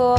for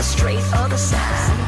the straight other side.